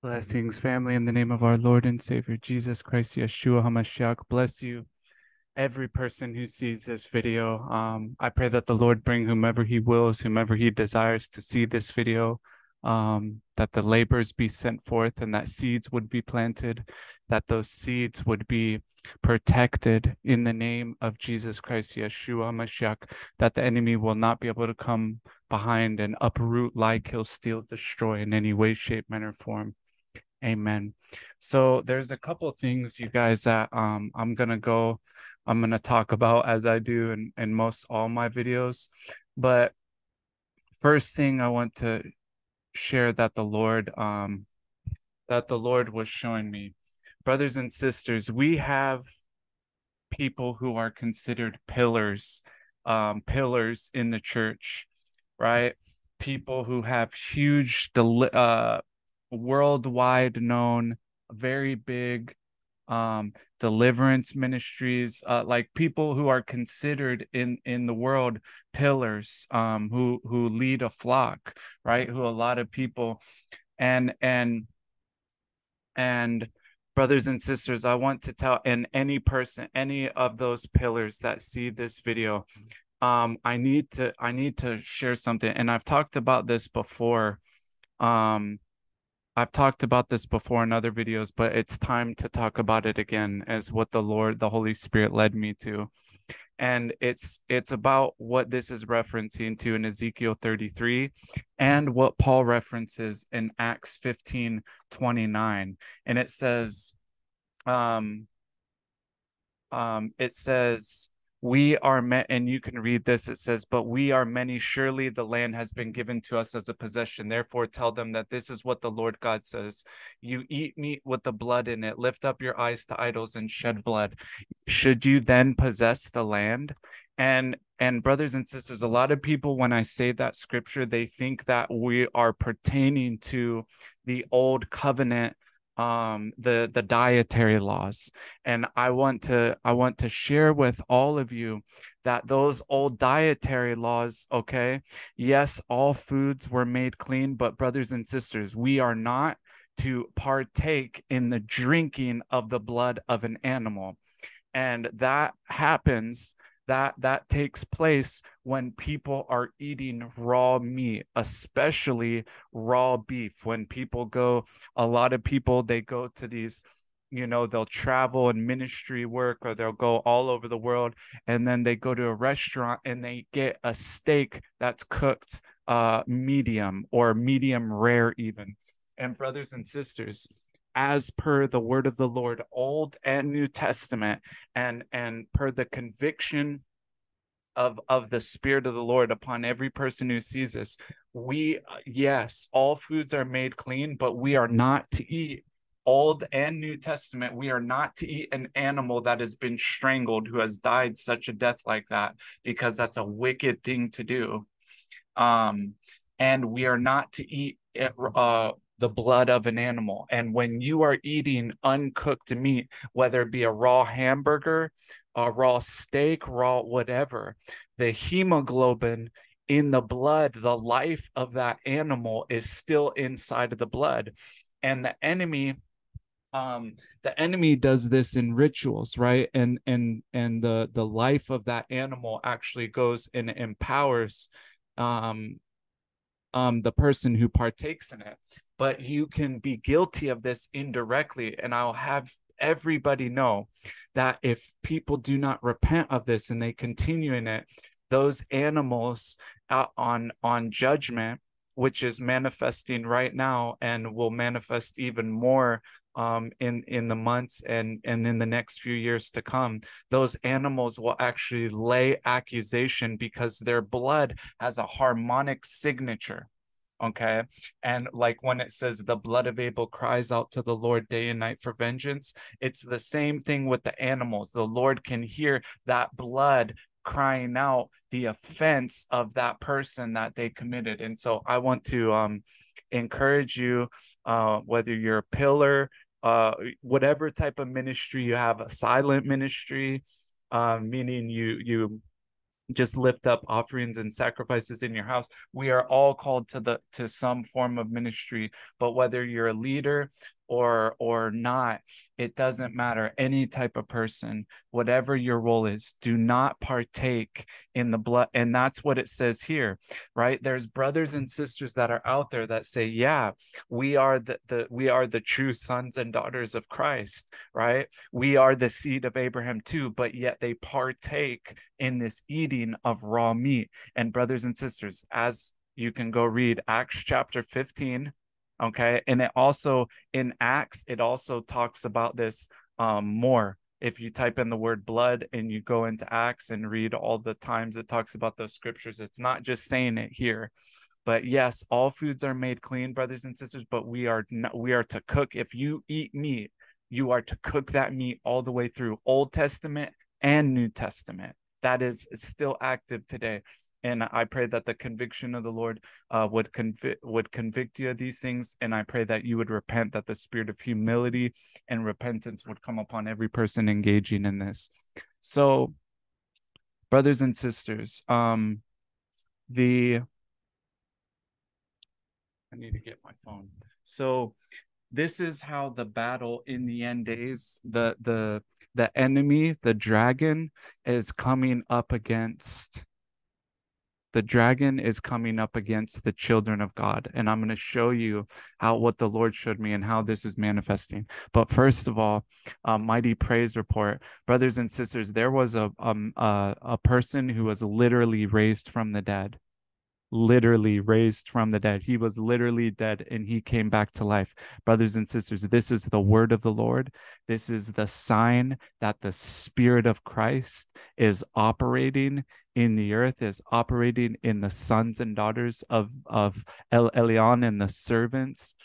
Blessings, family, in the name of our Lord and Savior Jesus Christ, Yeshua HaMashiach. Bless you, every person who sees this video. Um, I pray that the Lord bring whomever He wills, whomever He desires to see this video, um, that the labors be sent forth and that seeds would be planted, that those seeds would be protected in the name of Jesus Christ, Yeshua HaMashiach, that the enemy will not be able to come behind and uproot, lie, kill, steal, destroy in any way, shape, manner, form. Amen. So there's a couple things, you guys, that um, I'm gonna go, I'm gonna talk about as I do in, in most all my videos. But first thing I want to share that the Lord um that the Lord was showing me. Brothers and sisters, we have people who are considered pillars, um, pillars in the church, right? People who have huge, deli- uh, worldwide known, very big um deliverance ministries uh like people who are considered in in the world pillars um who who lead a flock right? Who a lot of people and and and brothers and sisters i want to tell and any person any of those pillars that see this video um i need to i need to share something. And i've talked about this before um I've talked about this before in other videos, but it's time to talk about it again as what the Lord, the Holy Spirit led me to. And it's it's about what this is referencing to in Ezekiel 33 and what Paul references in Acts 15 29. And it says, um, um, it says, we are met and you can read this it says but we are many. Surely the land has been given to us as a possession. Therefore tell them that this is what the lord god says. You eat meat with the blood in it. Lift up your eyes to idols and shed blood. Should you then possess the land? And and brothers and sisters a lot of people when i say that scripture they think that we are pertaining to the old covenant um the the dietary laws. And i want to i want to share with all of you that those old dietary laws okay yes all foods were made clean but brothers and sisters we are not to partake in the drinking of the blood of an animal. And that happens that that takes place when people are eating raw meat especially raw beef. When people go a lot of people they go to these you know they'll travel and ministry work or they'll go all over the world and then they go to a restaurant and they get a steak that's cooked uh medium or medium rare even. And brothers and sisters as per the word of the Lord, Old and New Testament, and and per the conviction of of the Spirit of the Lord upon every person who sees us. We yes, all foods are made clean, but we are not to eat Old and New Testament, we are not to eat an animal that has been strangled, who has died such a death like that, because that's a wicked thing to do. Um, and we are not to eat uh, the blood of an animal. And when you are eating uncooked meat, whether it be a raw hamburger, a raw steak, raw whatever, the hemoglobin in the blood, the life of that animal is still inside of the blood. And the enemy um the enemy does this in rituals right and and and the the life of that animal actually goes and empowers um um the person who partakes in it but you can be guilty of this indirectly. And I'll have everybody know that if people do not repent of this and they continue in it, those animals out on on judgment, which is manifesting right now and will manifest even more um, in in the months and and in the next few years to come those animals will actually lay accusation because their blood has a harmonic signature okay? And like when it says the blood of abel cries out to the lord day and night for vengeance it's the same thing with the animals. The lord can hear that blood crying out the offense of that person that they committed. And so i want to um encourage you uh whether you're a pillar uh whatever type of ministry you have a silent ministry uh, meaning you you just lift up offerings and sacrifices in your house. We are all called to the to some form of ministry but whether you're a leader or or not it doesn't matter. Any type of person whatever your role is do not partake in the blood and that's what it says here right? There's brothers and sisters that are out there that say yeah we are the, the we are the true sons and daughters of Christ right? We are the seed of Abraham too but yet they partake in this eating of raw meat. And brothers and sisters as you can go read Acts chapter 15 okay? And it also in acts it also talks about this um more. If you type in the word blood and you go into acts and read all the times it talks about those scriptures it's not just saying it here. But yes all foods are made clean brothers and sisters but we are not, we are to cook. If you eat meat you are to cook that meat all the way through old testament and new testament. That is still active today and I pray that the conviction of the Lord uh, would convict would convict you of these things, and I pray that you would repent, that the spirit of humility and repentance would come upon every person engaging in this. So, brothers and sisters, um, the I need to get my phone. So, this is how the battle in the end days the the the enemy the dragon is coming up against the dragon is coming up against the children of God. And I'm going to show you how what the Lord showed me and how this is manifesting. But first of all, a mighty praise report, brothers and sisters. There was a um a, a person who was literally raised from the dead literally raised from the dead. He was literally dead and he came back to life. Brothers and sisters, this is the word of the Lord. This is the sign that the Spirit of Christ is operating in the earth, is operating in the sons and daughters of, of El Elyon and the servants.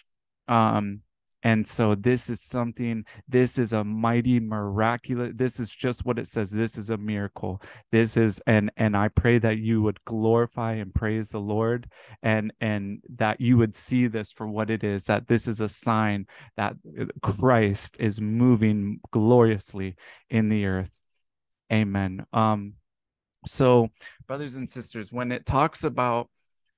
Um, and so this is something, this is a mighty miraculous, this is just what it says. This is a miracle. This is and and I pray that you would glorify and praise the Lord and and that you would see this for what it is, that this is a sign that Christ is moving gloriously in the earth. Amen. Um so brothers and sisters, when it talks about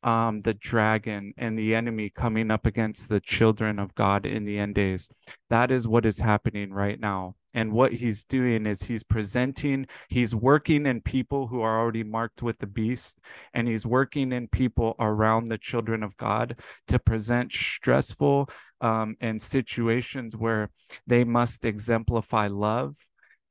um, the dragon and the enemy coming up against the children of God in the end days. That is what is happening right now. And what he's doing is he's presenting, he's working in people who are already marked with the beast, and he's working in people around the children of God to present stressful um, and situations where they must exemplify love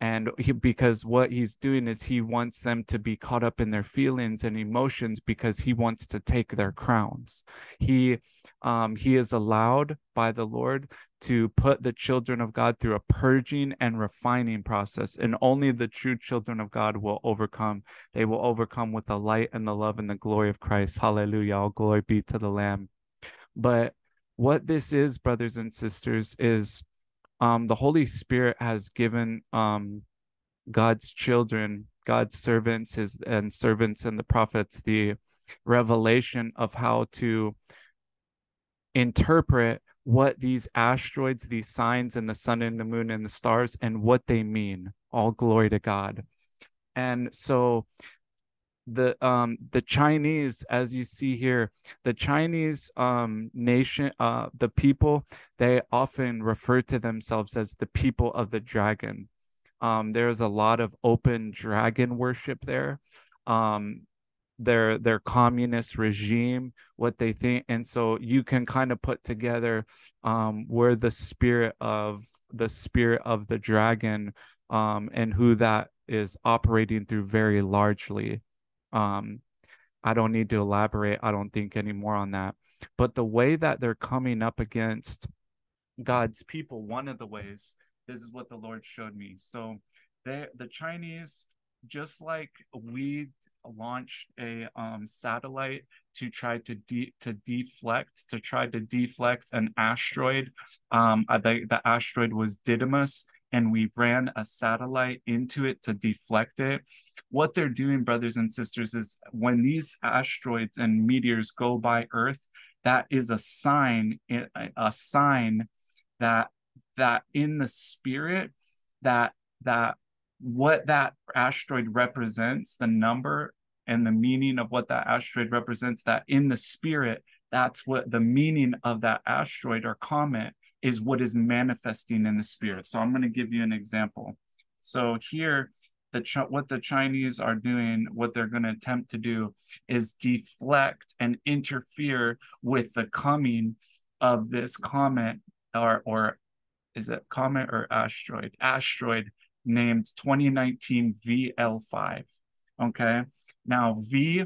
and he, because what he's doing is he wants them to be caught up in their feelings and emotions because he wants to take their crowns. He um he is allowed by the lord to put the children of god through a purging and refining process and only the true children of god will overcome. They will overcome with the light and the love and the glory of christ. Hallelujah. All glory be to the lamb. But what this is brothers and sisters is um, the Holy Spirit has given um, God's children, God's servants, his and servants and the prophets the revelation of how to interpret what these asteroids, these signs and the sun and the moon and the stars and what they mean. All glory to God. And so the um the chinese as you see here the chinese um nation uh the people they often refer to themselves as the people of the dragon. Um there's a lot of open dragon worship there. Um their their communist regime what they think and so you can kind of put together um where the spirit of the spirit of the dragon um and who that is operating through very largely um, I don't need to elaborate, I don't think anymore on that. But the way that they're coming up against God's people, one of the ways, this is what the Lord showed me. So they the Chinese, just like we launched a um, satellite to try to de- to deflect to try to deflect an asteroid. Um, I think the asteroid was Didymos, and we ran a satellite into it to deflect it. What they're doing, brothers and sisters, is when these asteroids and meteors go by Earth, that is a sign, eh, a sign that that in the spirit that that what that asteroid represents, the number and the meaning of what that asteroid represents, that in the spirit, that's what the meaning of that asteroid or comet is what is manifesting in the spirit. So I'm going to give you an example. So here, the what the Chinese are doing, what they're going to attempt to do is deflect and interfere with the coming of this comet or or is it comet or asteroid? Asteroid named 2019 VL5. Okay. Now V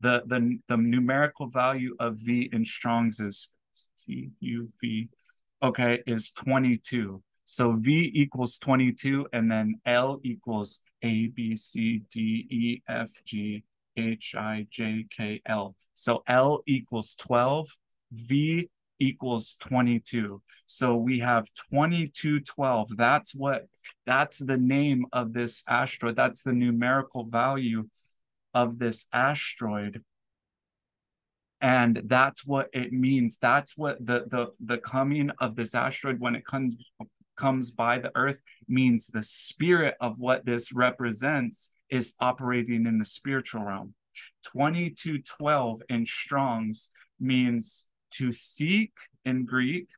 the the the numerical value of V in Strong's is T U V okay is 22. So V equals 22 and then L equals A B C D E F G H I J K L. So L equals 12, V equals 22. So we have 2212. That's what that's the name of this asteroid. That's the numerical value of this asteroid. And that's what it means. That's what the the the coming of this asteroid when it comes comes by the earth means the spirit of what this represents is operating in the spiritual realm. 2212 in Strong's means to seek in Greek,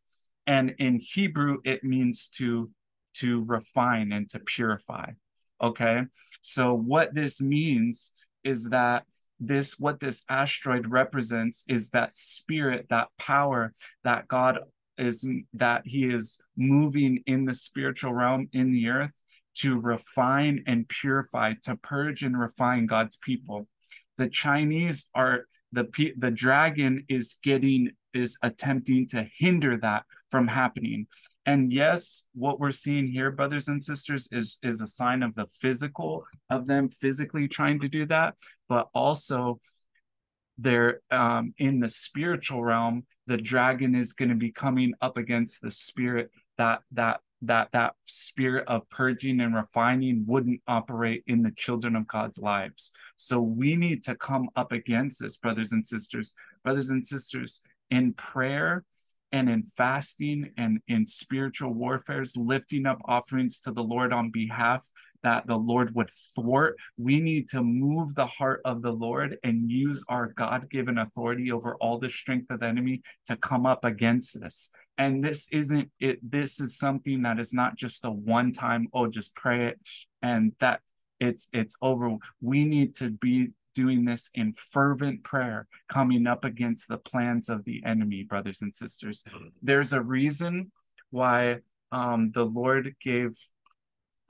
and in Hebrew it means to to refine and to purify. Okay, so what this means is that this what this asteroid represents is that spirit, that power that God is that He is moving in the spiritual realm in the earth to refine and purify, to purge and refine God's people. The Chinese are the the dragon is getting is attempting to hinder that from happening. And yes, what we're seeing here, brothers and sisters, is, is a sign of the physical, of them physically trying to do that, but also they're um, in the spiritual realm. The dragon is going to be coming up against the spirit that that that that spirit of purging and refining wouldn't operate in the children of God's lives. So we need to come up against this, brothers and sisters. Brothers and sisters, in prayer and in fasting and in spiritual warfares, lifting up offerings to the Lord on behalf that the Lord would thwart. We need to move the heart of the Lord and use our God given authority over all the strength of the enemy to come up against this. And this isn't it, this is something that is not just a one time, oh, just pray it and that it's it's over. We need to be doing this in fervent prayer, coming up against the plans of the enemy, brothers and sisters. There's a reason why um, the Lord gave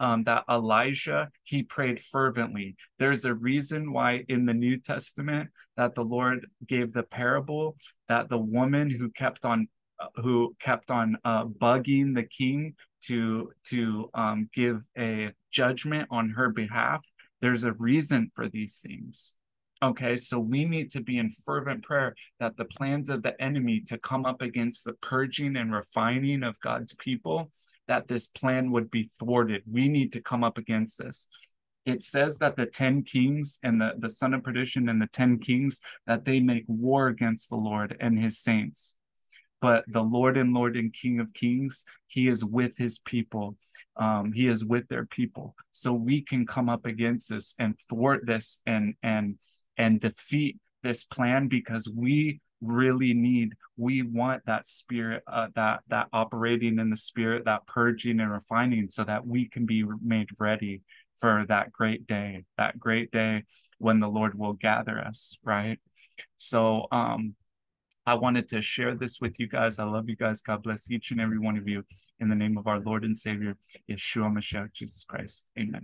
um, that Elijah, he prayed fervently. There's a reason why in the New Testament that the Lord gave the parable that the woman who kept on uh, who kept on uh, bugging the king to to um, give a judgment on her behalf there's a reason for these things. Okay, so we need to be in fervent prayer that the plans of the enemy to come up against the purging and refining of God's people, that this plan would be thwarted. We need to come up against this. It says that the 10 kings and the, the son of perdition and the 10 kings, that they make war against the Lord and his saints but the Lord and Lord and King of Kings, He is with His people. Um, he is with their people. So we can come up against this and thwart this and and and defeat this plan because we really need we want that spirit uh, that that operating in the spirit that purging and refining so that we can be made ready for that great day that great day when the lord will gather us right so um I wanted to share this with you guys. I love you guys. God bless each and every one of you. In the name of our Lord and Savior, Yeshua Mashiach, Jesus Christ. Amen.